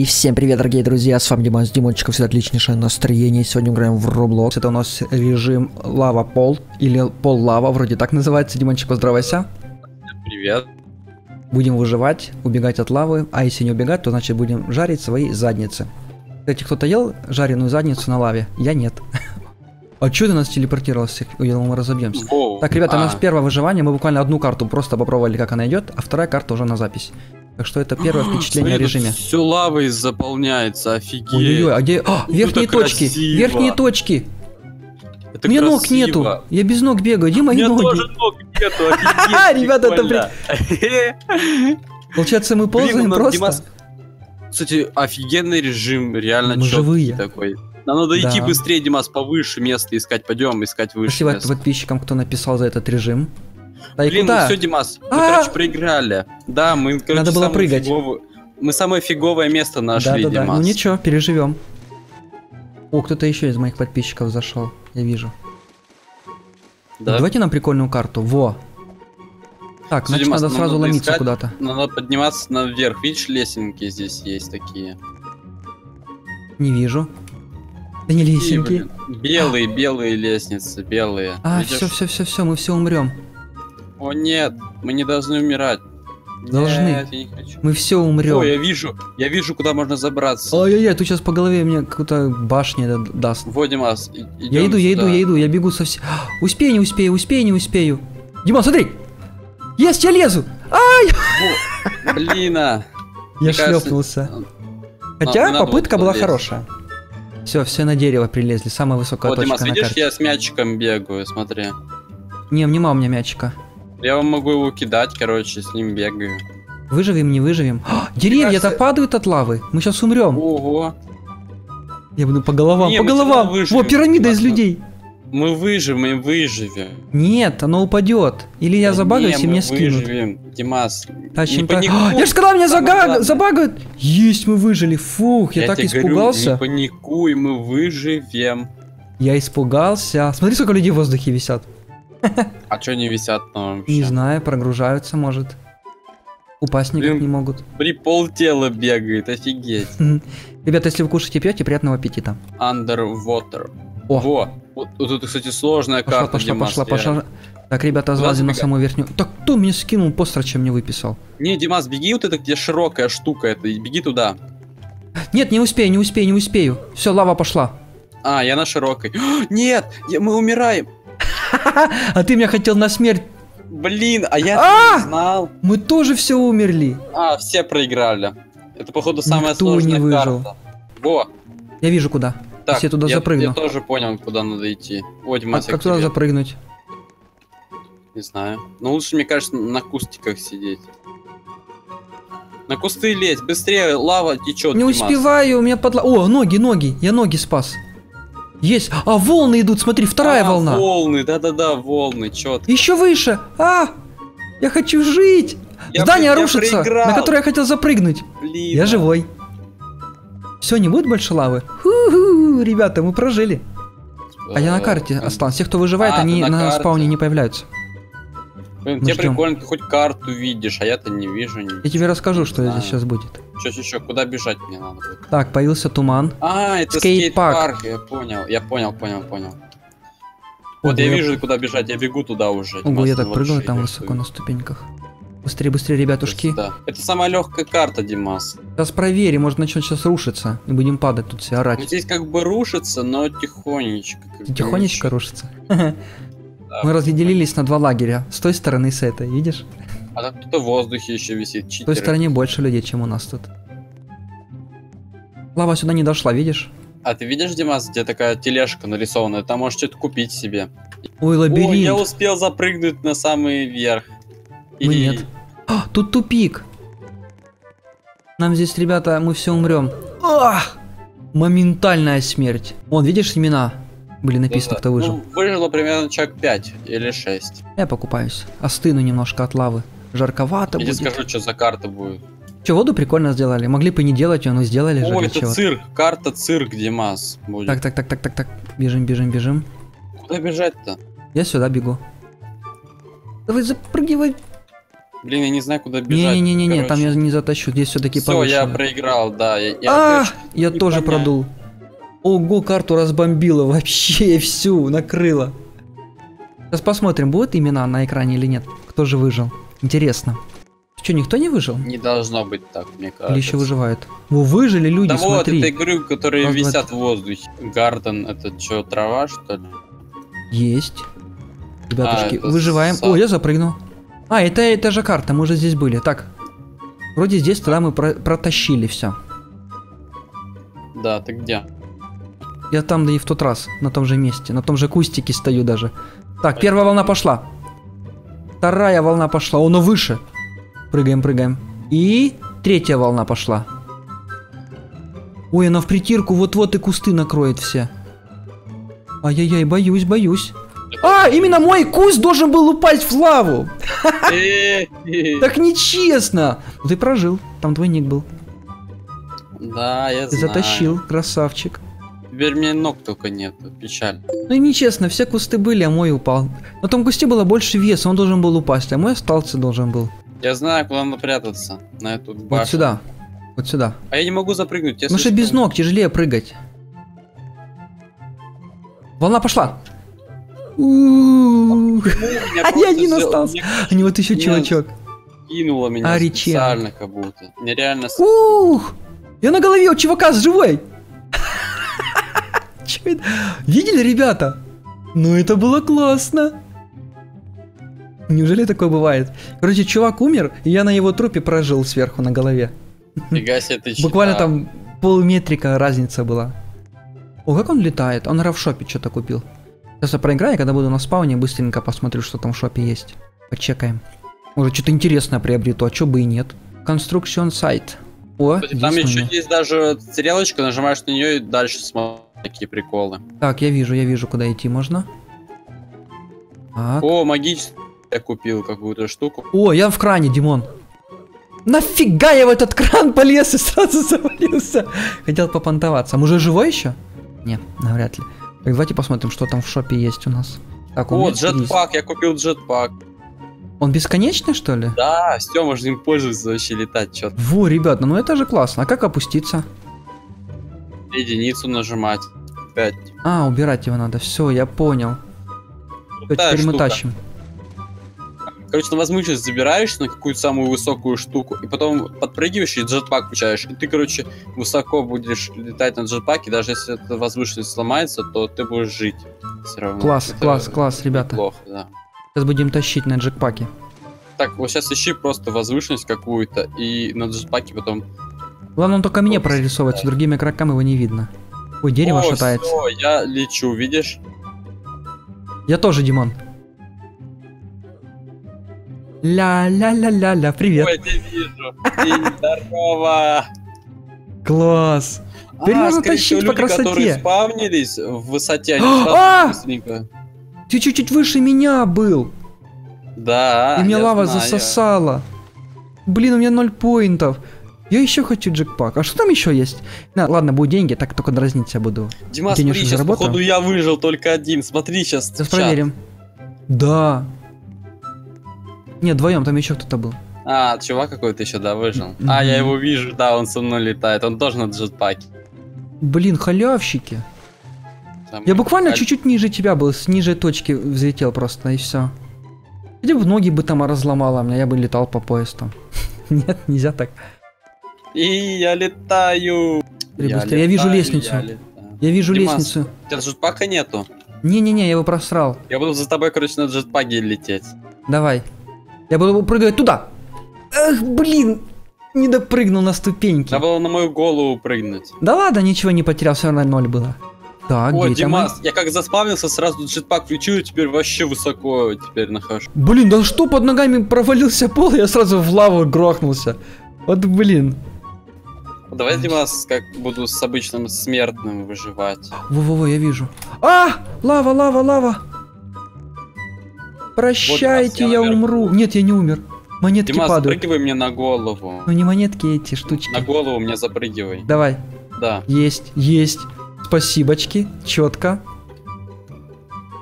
И всем привет, дорогие друзья, с вами Диман, с Димончиком, всегда отличнейшее настроение. Сегодня играем в Roblox. Это у нас режим лава пол, или пол лава, вроде так называется. Димончик, поздравайся. Привет. Будем выживать, убегать от лавы, а если не убегать, то значит будем жарить свои задницы. Кстати, кто-то ел жареную задницу на лаве? Я нет. А что ты нас телепортировался? Я думал, мы разобьемся. Воу. Так, ребята, у нас А, первое выживание, мы буквально одну карту просто попробовали, как она идет, а вторая карта уже на запись. Так что это первое впечатление о режиме. Все лавой заполняется, офигеть. Ой-ой-ой, а где... А, верхние это точки! красиво. Верхние точки! Это У меня ног красиво. нету! Я без ног бегаю, где У мои меня ноги? тоже ног нету, офигеть. Ребята, это прикольно. Получается, мы Блин, ползаем просто? Кстати, офигенный режим, реально Мы живые. такой. Нам надо идти быстрее, Димас, повыше место искать. Пойдем искать выше Спасибо место. подписчикам, кто написал за этот режим. Да и Блин, ну все, Димас, мы, А! короче, проиграли. Да, мы, короче, Надо было прыгать. Мы самое фиговое место нашли, Да-да-да, Димас. ну ничего, переживем. О, кто-то еще из моих подписчиков зашел, я вижу. Да? Давайте нам прикольную карту, во. Так, Всё, значит, Димас, надо нам сразу надо ломиться куда-то. Надо подниматься наверх. Видишь, лесенки здесь есть такие. Не вижу. Да не лесенки. блин, Белые, белые лестницы, белые. А, все, все, все, все, мы все умрем. О нет, мы не должны умирать. Должны. Нет, я не хочу. Мы все умрем. О, я вижу, я вижу, куда можно забраться. Ой-ой-ой, тут сейчас по голове мне какую-то башня да- даст. Вот, Димас, и- Я иду, я иду, я иду, я бегу совсем. Успею, не успею, успею, не успею. Димон, смотри! Есть, я лезу! Ай! Блин, а. Я шлепнулся. Хотя надо попытка была хорошая. Все, все на дерево прилезли, самая высокая Вот, точка Димас, видишь, я с мячиком бегаю, смотри. Не, нема у меня мячика. Я вам могу его кидать, короче, с ним бегаю. Выживем, не выживем. А, деревья-то кажется- падают от лавы. Мы сейчас умрем. Ого. Я буду по головам, Не, по головам. Во, пирамида из людей. Мы выживем, мы выживем. Нет, оно упадет. Или я Да забагаюсь, не, и мне скинут. выживем. Димас, Тащим не про- паникуй. А, Я же сказал, меня главное. забагают. Есть, мы выжили. Фух, я, так тебе говорю, испугался. не паникуй, мы выживем. Я испугался. Смотри, сколько людей в воздухе висят. А чё не висят там вообще? Не знаю, прогружаются, может. Упасть никак Блин. не могут. При пол тела бегает, офигеть. Ребята, если вы кушаете и пьете, приятного аппетита. Underwater. О, Во, вот, вот это, кстати, сложная пошла, карта, пошла, Димас, пошла, реально. пошла. Так, ребята, залазим на самую верхнюю. Так кто мне скинул постер, чем мне выписал? Не, Димас, беги вот это, где широкая штука, это, беги туда. Нет, не успею, не успею, не успею. Все, лава пошла. А, я на широкой. Нет, я- мы умираем. А ты меня хотел на смерть. Блин, а я А! не знал. Мы тоже все умерли. А, все проиграли. Это, походу, самая Никто не сложная выжил. карта. Во, Я вижу куда. так, Если я туда я, запрыгну. я тоже понял, куда надо идти. О, А Димас, как туда запрыгнуть? Не знаю. Но лучше, мне кажется, на кустиках сидеть. На кусты лезь, быстрее, лава течет. Не успеваю, у меня подла... О, ноги, ноги. Я ноги спас. Есть. А, волны идут, смотри, вторая волна. Волны, да-да-да, волны, четко. Еще выше. А, я хочу жить. Здание рушится, на которое я хотел запрыгнуть. Блин. Я живой. Все, не будет больше лавы? Ху-ху, ребята, мы прожили. А я на карте Э, остался. Все, кто выживает, А, они на на, спауне не появляются. Блин, тебе прикольно, ты хоть карту видишь, а я-то не вижу. ничего. Я тебе расскажу, что здесь сейчас будет. Чё, чё, куда бежать мне надо будет? Так, появился туман. А, это Скейт-парк. скейт-парк, я понял, я понял, понял, понял. Вот Ого, я вижу, куда бежать, я бегу туда уже. Ого, Димас, я ну так шире там высоко на ступеньках. Быстрее, быстрее, ребятушки. Да. Это самая легкая карта, Димас. Сейчас проверим, может начнет сейчас рушиться. И будем падать тут все Ну, орать. Здесь как бы рушится, но тихонечко. Тихонечко рушится. Мы разделились на два лагеря. С той стороны и с этой, видишь? А так кто-то в воздухе еще висит, С той читеры. стороне больше людей, чем у нас тут. Лава сюда не дошла, видишь? А ты видишь, Димас, где такая тележка нарисованная? Там можешь что-то купить себе. Ой, О, я лабиринт. успел запрыгнуть на самый верх. Мы И- нет. А, тут тупик. Нам здесь, ребята, мы все умрем. Ах! Моментальная смерть. Вон, видишь, имена были написаны, Да-да. кто выжил. Ну, выжило примерно человек 5 или 6. Я покупаюсь. Остыну немножко от лавы. Жарковато Я тебе будет. скажу, что за карта будет. Че, воду прикольно сделали. Могли бы не делать ее, но сделали же О, это цирк. Карта цирк, Димас. Будет. Так, так, так, так, так, так. Бежим, бежим, бежим. Куда бежать-то? Я сюда бегу. Давай запрыгивай. Блин, я не знаю, куда бежать. Не-не-не, там я не затащу, здесь все-таки Все, я проиграл, да. Я, я А, я не тоже продул. Ого, карту разбомбило вообще всю, накрыло. Сейчас посмотрим, будут имена на экране или нет. Кто же выжил? Интересно. Что, никто не выжил? Не должно быть так, мне кажется. Или еще выживают? Во, выжили люди, Да вот, смотри. это игры, которые Раз, два, висят в воздухе. Гарден, это что, трава, что ли? Есть. Ребятушки, А, выживаем. сад. О, я запрыгнул. А, это, это же карта, мы уже здесь были. Так. Вроде здесь тогда мы про- протащили все. Да, ты где? Я там, да и в тот раз, на том же месте, на том же кустике стою даже. Так, первая волна пошла. Вторая волна пошла, оно выше. Прыгаем, прыгаем. И третья волна пошла. Ой, она в притирку вот-вот и кусты накроет все. Ай-яй-яй, боюсь, боюсь. А, именно мой куст должен был упасть в лаву. Так нечестно. Ну, Ты прожил, там твой ник был. Да, я Ты знаю. затащил, красавчик. Теперь мне ног только нет, печаль. Ну и нечестно, все кусты были, а мой упал. На том кусте было больше веса, он должен был упасть, а мой остался должен был. Я знаю, куда надо прятаться. На эту башню. Вот сюда. Вот сюда. А я не могу запрыгнуть. я Потому что без ног тяжелее прыгать. Волна пошла. А я один остался. А не вот еще чувачок. кинуло меня Чен. специально как будто. Нереально... Ух! Я на голове у чувака с живой. Это? Видели, ребята? Ну это было классно. Неужели такое бывает? Короче, чувак умер, и я на его трупе прожил сверху на голове. Фига себе ты Буквально там полметрика разница была. О, как он летает? Он наверное, в шопе что-то купил. Сейчас я проиграю, когда буду на спауне, быстренько посмотрю, что там в шопе есть. Почекаем. Может, что-то интересное приобрету, а чё бы и нет. Construction сайт. О, Кстати, Там еще есть даже стрелочка, нажимаешь на нее и дальше смотришь такие приколы. Так, я вижу, я вижу, куда идти можно. Так. О, магический я купил какую-то штуку. О, я в кране, Димон. Нафига я в этот кран полез и сразу завалился? Хотел попонтоваться. А уже живой еще? Нет, навряд ли. Так, давайте посмотрим, что там в шопе есть у нас. Так, у О, джетпак, я купил джетпак. Он бесконечный, что ли? Да, все, можно им пользоваться, вообще летать, что-то. Во, ребята, ну это же классно. А как опуститься? Единицу нажимать. Опять. А, убирать его надо. Все, я понял. Крутая теперь мы штука. тащим. Короче, на возможность забираешь на какую-то самую высокую штуку, и потом подпрыгиваешь и джетпак включаешь. И ты, короче, высоко будешь летать на джетпаке, даже если эта возвышенность сломается, то ты будешь жить. Все равно. Класс, Это класс, класс, ребята. Плохо, да. Сейчас будем тащить на джекпаке. Так, вот сейчас ищи просто возвышенность какую-то, и на джетпаке потом... Главное, он только мне прорисовывается, другими игрокам его не видно. Ой, дерево О, шатается. всё, я лечу, видишь? Я тоже, Димон. Ля-ля-ля-ля-ля, привет. Ой, я тебя вижу. Здорово. Класс. Теперь можно скорее тащить всего, по люди, которые красоте. спавнились в высоте, они А! быстренько... Ты чуть-чуть выше меня был. Да, и меня лава знаю. засосала. Блин, у меня ноль поинтов. Я еще хочу джекпак. А что там еще есть? На, ладно, будут деньги, так только дразнить себя буду. Дима, смотри, сейчас, заработал? походу, я выжил только один. Смотри, сейчас Сейчас проверим. Да. Нет, вдвоем, там еще кто-то был. А, чувак какой-то еще, да, выжил. Мгм. А, я его вижу, да, он со мной летает. Он тоже на джетпаке. Блин, халявщики. Там Я буквально аль- чуть-чуть ниже тебя был, с ниже точки взлетел просто, и все. Где бы ноги бы там разломала меня, я бы летал по поезду. Нет, нельзя так. И я летаю. Быстрее. Я вижу лестницу. Я, летаю. Я вижу Димас. лестницу. У тебя джетпака нету. Не-не-не, я его просрал. Я буду за тобой, короче, на джетпаке лететь. Давай. Я буду прыгать туда. Эх, блин. Не допрыгнул на ступеньки. Надо было на мою голову прыгнуть. Да ладно, ничего не потерял, все равно ноль было. Так, Ой, где там? Димас, я как заспавнился, сразу джетпак включил, и теперь вообще высоко теперь нахожу. Блин, да что под ногами провалился пол, я сразу в лаву грохнулся. Вот блин. Давай, Димас, как буду с обычным смертным выживать. Во-во-во, я вижу. А! Лава, лава, лава! Прощайте, Вот, я я умру. Нет, я не умер. Монетки Димас, падают. запрыгивай мне на голову. Ну не монетки эти штучки. На голову мне запрыгивай. Давай. Да. Есть, есть. Спасибочки. Четко.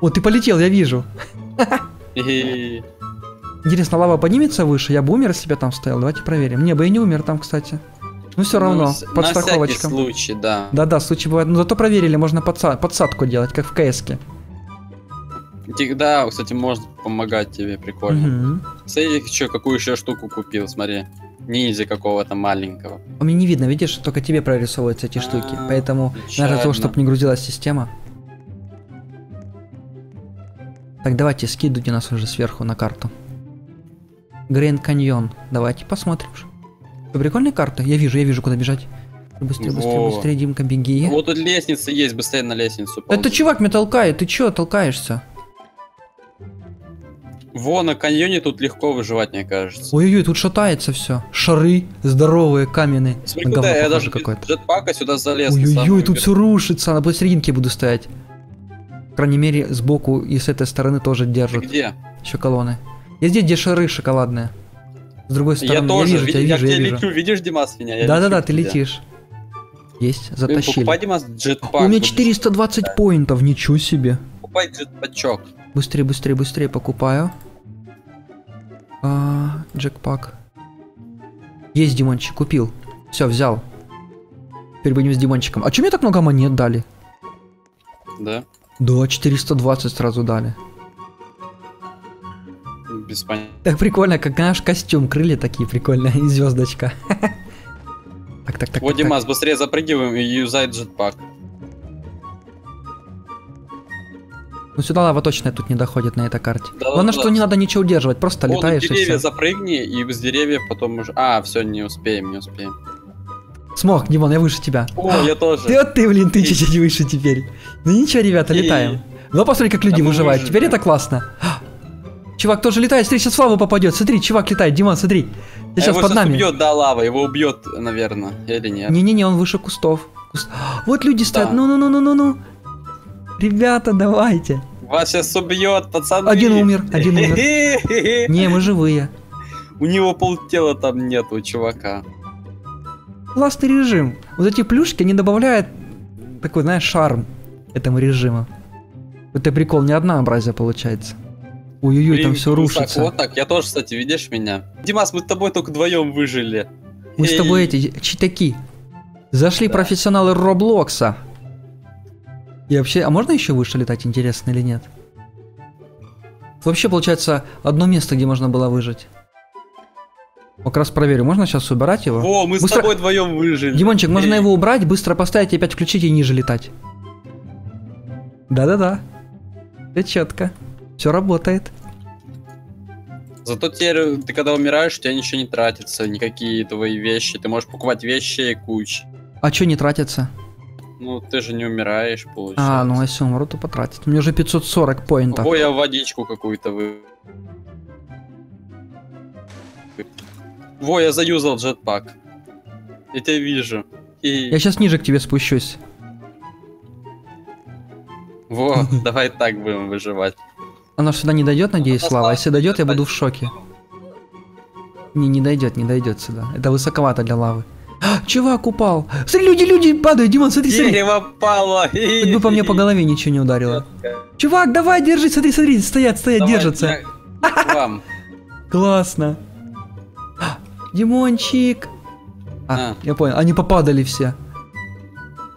О, ты полетел, я вижу. Интересно, лава поднимется выше? Я бы умер, если бы я там стоял. Давайте проверим. Не, бы я не умер там, кстати. Ну все равно, Ну, с- под На всякий случай, да. Да-да, случай бывает. Ну зато проверили, можно подса- подсадку делать, как в КСке. Да, кстати, можно помогать тебе, прикольно. Мгм. Смотри, что, какую еще штуку купил, смотри. Ниндзя какого-то маленького. У меня не видно, видишь, только тебе прорисовываются эти штуки. А, Поэтому надо для того, печально. чтобы не грузилась система. Так, давайте скидывайте нас уже сверху на карту. Грейн Каньон. Давайте посмотрим. Прикольная карта? Я вижу, я вижу, куда бежать. Быстрее, быстрее, быстрее, Димка, беги. Вот тут лестница есть, быстрее на лестницу. Это ползи. чувак меня толкает, ты чё толкаешься? Во, на каньоне тут легко выживать, мне кажется. Ой-ой-ой, тут шатается все. Шары здоровые, каменные. Смотри, куда я даже без какое-то. джетпака сюда залез. самую тут все рушится, на посерединке буду стоять. По крайней мере, сбоку и с этой стороны тоже Ты держат где? еще колонны. Я здесь, где шары шоколадные. С другой стороны, Я тоже. вижу ви- тебя, я вижу, я тебе вижу. лечу, видишь, Димас, меня? Я Да-да-да, ты летишь. Есть, Блин, затащили. Покупай, Димас, джетпак. У меня будешь 420 поинтов, ничего себе. Покупай джетпачок. Быстрее, быстрее, быстрее покупаю. А, джекпак. Есть, Димончик, купил. Все, взял. Теперь будем с Димончиком. А че мне так много монет дали? Да? Да, 420 сразу дали. Без понятия. Так прикольно, как наш костюм, крылья такие прикольные, и звездочка. Так, так, так. Вот. Димас, быстрее запрыгиваем и юзай джетпак. Ну сюда лава точно тут не доходит на этой карте. Да, Главное, да, что да. не надо ничего удерживать, просто Вот, летаешь и деревья все. запрыгни, и с деревьев потом уже... А, все, не успеем, не успеем. Смог, Димон, я выше тебя. О, я тоже. Ты вот ты, блин, ты чуть-чуть выше теперь. Ну ничего, ребята, И- летаем. Ну посмотри, как люди Да выживают. Теперь это классно. Чувак тоже летает, смотри, сейчас в лаву попадет. Смотри, чувак летает, Димон, смотри. Ты А сейчас его под щас нами. убьет, да, лава, его убьет, наверное, или нет. Не-не-не, он выше кустов. Куст- Вот люди стоят. Да. Ну-ну-ну-ну-ну-ну. Ребята, давайте. Вас сейчас убьет, пацаны. Один умер, один умер. Не, мы живые. У него полтела там нет, у чувака. Классный режим. Вот эти плюшки, они добавляют такой, знаешь, шарм этому режиму. Это прикол, не однообразие получается. Ой-ой-ой, там все рушится. так, я тоже, кстати, видишь меня? Димас, мы с тобой только вдвоем выжили. Мы с тобой Эй. эти читаки. Зашли Да. профессионалы Роблокса. И вообще, а можно еще выше летать, интересно или нет? Вообще, получается, одно место, где можно было выжить. Как раз проверю, можно сейчас убирать его? Во, мы с Быстро- тобой вдвоем выжили. Димончик, можно Эй. его убрать, быстро поставить и опять включить и ниже летать. Да-да-да. Все четко. Все работает. Зато теперь ты когда умираешь, у тебя ничего не тратится, никакие твои вещи. Ты можешь покупать вещи и кучу. А что не тратится? Ну, ты же не умираешь, получается. А, ну если умру, то потратить. У меня уже 540 поинтов. Во, я водичку какую-то вы... Во, я заюзал джетпак. Я тебя вижу. И... Я сейчас ниже к тебе спущусь. Во, давай так будем выживать. Она сюда не дойдет, надеюсь, Слава. Если дойдет, я буду в шоке. Не, не дойдет, не дойдет сюда. Это высоковато для лавы. А, чувак упал. Смотри, люди, люди падают. Димон, смотри, смотри. Дерево пало. Хоть бы по мне по голове ничего не ударило. Чувак, давай, держи, смотри, смотри, стоят, стоят, Давай, держатся. Вам. Классно. А, Димончик. А, А. я понял, они попадали все.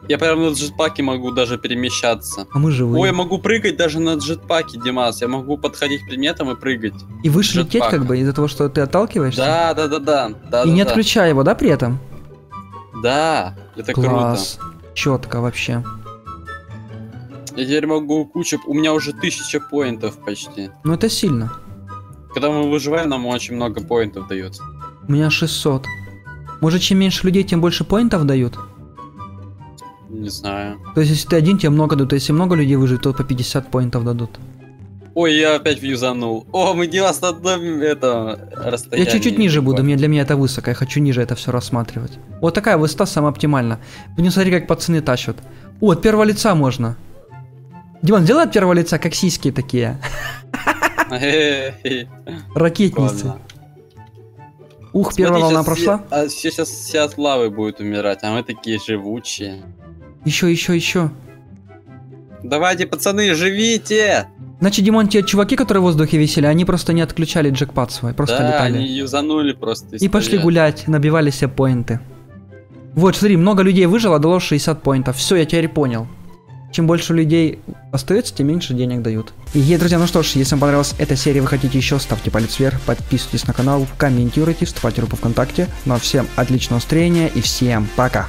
Я прям на джетпаке могу даже перемещаться. А мы живые. Ой, я могу прыгать даже на джетпаке, Димас. Я могу подходить к предметам и прыгать. И выше лететь как бы из-за того, что ты отталкиваешься? Да, да, да, да. да И не да, да. отключая его, да, при этом? Да, это Класс. Четко вообще. круто. Я теперь могу кучу... У меня уже тысяча поинтов почти. Ну это сильно. Когда мы выживаем, нам очень много поинтов дается. У меня 600. Может, чем меньше людей, тем больше поинтов дают? Не знаю. То есть, если ты один, тебе много а если много людей выживет, то по 50 поинтов дадут. Ой, я опять вьюзанул. О, мы Димас на одном это, расстоянии. Я чуть-чуть ниже буду, мне для меня это высоко, я хочу ниже это все рассматривать. Вот такая высота самая оптимальна. Будем смотреть, как пацаны тащат. О, от первого лица можно. Диман, сделай от первого лица, как сиськи такие. Ракетницы. Ух, первая волна прошла. все- а сейчас все от лавы будут умирать, а мы такие живучие. Еще, еще, еще. Давайте, пацаны, живите! Значит, Димон, те чуваки, которые в воздухе висели, они просто не отключали джекпад свой, просто да, летали. они юзанули просто. И пошли стоят. гулять, набивали себе поинты. Вот, смотри, много людей выжило, дало 60 поинтов. Все, я теперь понял. Чем больше людей остается, тем меньше денег дают. И, друзья, ну что ж, если вам понравилась эта серия, вы хотите еще, ставьте палец вверх, подписывайтесь на канал, комментируйте, вступайте в группу ВКонтакте. Ну а всем отличного настроения и всем пока!